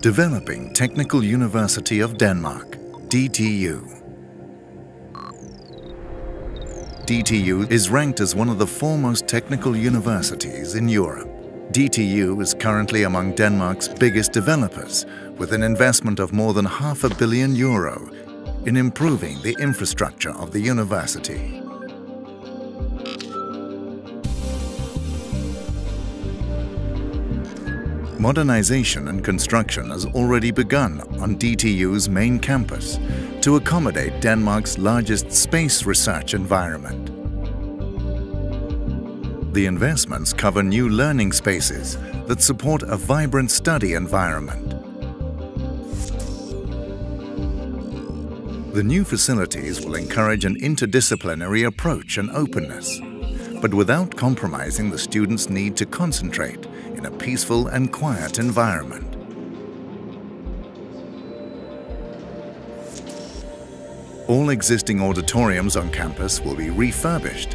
Developing Technical University of Denmark, DTU. DTU is ranked as one of the foremost technical universities in Europe. DTU is currently among Denmark's biggest developers, with an investment of more than half a billion euro in improving the infrastructure of the university. Modernization and construction has already begun on DTU's main campus to accommodate Denmark's largest space research environment. The investments cover new learning spaces that support a vibrant study environment. The new facilities will encourage an interdisciplinary approach and openness, but without compromising the students' need to concentrate in a peaceful and quiet environment. All existing auditoriums on campus will be refurbished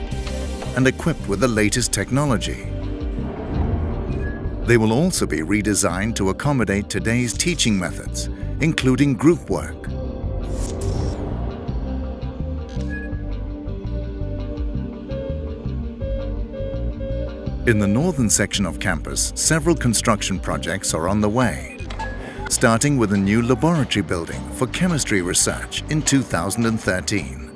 and equipped with the latest technology. They will also be redesigned to accommodate today's teaching methods, including group work. In the northern section of campus, several construction projects are on the way, starting with a new laboratory building for chemistry research in 2013.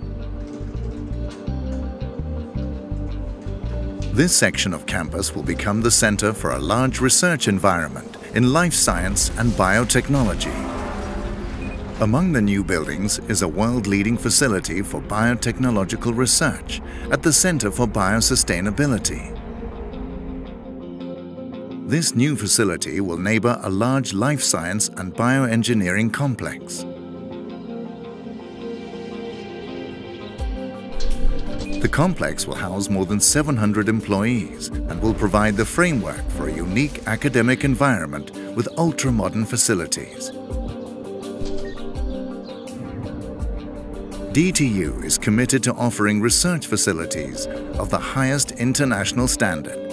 This section of campus will become the center for a large research environment in life science and biotechnology. Among the new buildings is a world-leading facility for biotechnological research at the Center for Biosustainability. This new facility will neighbor a large life science and bioengineering complex. The complex will house more than 700 employees and will provide the framework for a unique academic environment with ultra-modern facilities. DTU is committed to offering research facilities of the highest international standard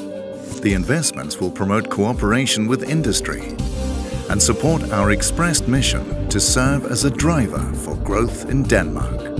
the investments will promote cooperation with industry and support our expressed mission to serve as a driver for growth in Denmark.